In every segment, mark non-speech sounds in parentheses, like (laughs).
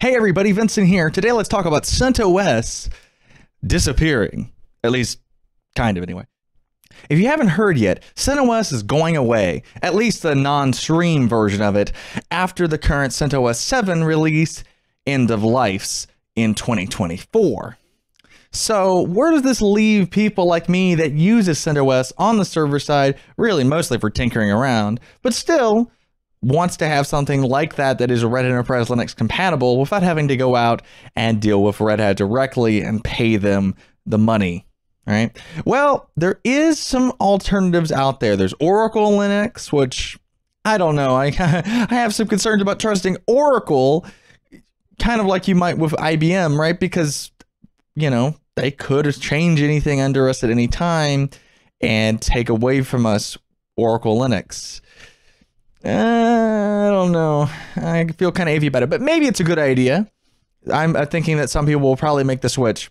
Hey everybody, Vincent here. Today let's talk about CentOS disappearing. At least, kind of anyway. If you haven't heard yet, CentOS is going away, at least the non-stream version of it, after the current CentOS 7 release end of lives in 2024. So, where does this leave people like me that uses CentOS on the server side, really mostly for tinkering around, but still wants to have something like that that is Red Enterprise Linux compatible without having to go out and deal with Red Hat directly and pay them the money right? Well, there is some alternatives out there. There's Oracle Linux, which I don't know. I (laughs) I have some concerns about trusting Oracle, kind of like you might with IBM, right? Because you know they could change anything under us at any time and take away from us Oracle Linux. Uh, don't know. I feel kind of iffy about it, but maybe it's a good idea. I'm thinking that some people will probably make the switch.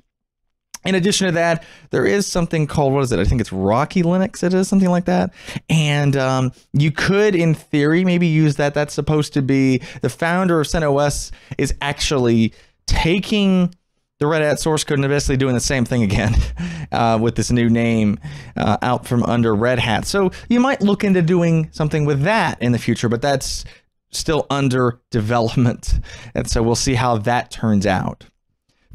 In addition to that, there is something called what is it? I think it's Rocky Linux. It is something like that, and um, you could, in theory, maybe use that. That's supposed to be the founder of CentOS is actually taking the Red Hat source code and basically doing the same thing again (laughs) uh, with this new name uh, out from under Red Hat. So you might look into doing something with that in the future, but that's still under development, and so we'll see how that turns out.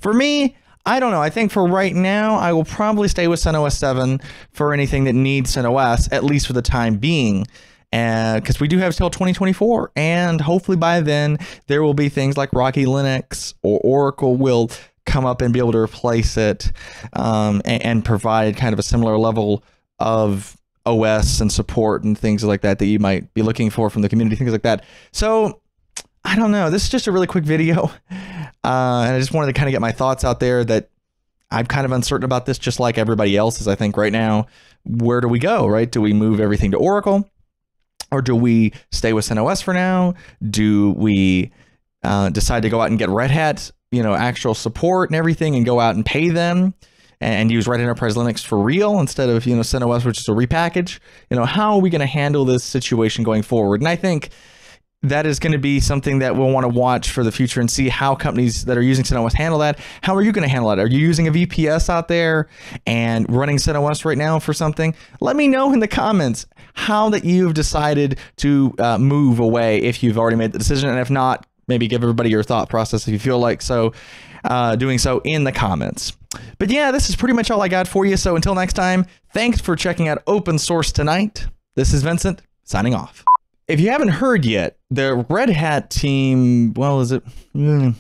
For me, I don't know. I think for right now, I will probably stay with CentOS 7 for anything that needs CentOS, at least for the time being. Because uh, we do have till 2024, and hopefully by then there will be things like Rocky Linux or Oracle will come up and be able to replace it um, and, and provide kind of a similar level of OS and support and things like that that you might be looking for from the community, things like that. So I don't know. This is just a really quick video. Uh, and I just wanted to kind of get my thoughts out there that I'm kind of uncertain about this, just like everybody else is, I think, right now. Where do we go, right? Do we move everything to Oracle? Or do we stay with CentOS for now? Do we uh, decide to go out and get Red Hat, you know, actual support and everything and go out and pay them and use Red Enterprise Linux for real instead of, you know, CentOS, which is a repackage? You know, how are we going to handle this situation going forward? And I think that is going to be something that we'll want to watch for the future and see how companies that are using CentOS handle that. How are you going to handle it? Are you using a VPS out there and running CentOS right now for something? Let me know in the comments how that you've decided to uh, move away if you've already made the decision, and if not, maybe give everybody your thought process if you feel like so. Uh, doing so in the comments. But yeah, this is pretty much all I got for you. So until next time, thanks for checking out Open Source Tonight. This is Vincent signing off if you haven't heard yet, the Red Hat team, well, is it? Mm,